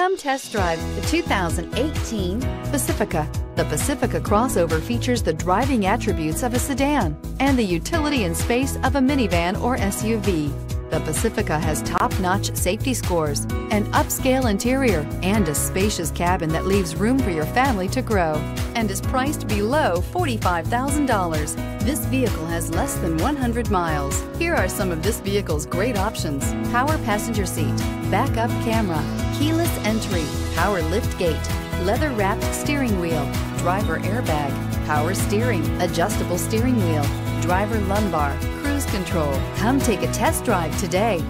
Come test drive the 2018 Pacifica. The Pacifica crossover features the driving attributes of a sedan and the utility and space of a minivan or SUV. The Pacifica has top-notch safety scores, an upscale interior, and a spacious cabin that leaves room for your family to grow and is priced below $45,000. This vehicle has less than 100 miles. Here are some of this vehicle's great options. Power passenger seat, backup camera, keyless entry, power lift gate, leather wrapped steering wheel, driver airbag, power steering, adjustable steering wheel, driver lumbar, cruise control. Come take a test drive today.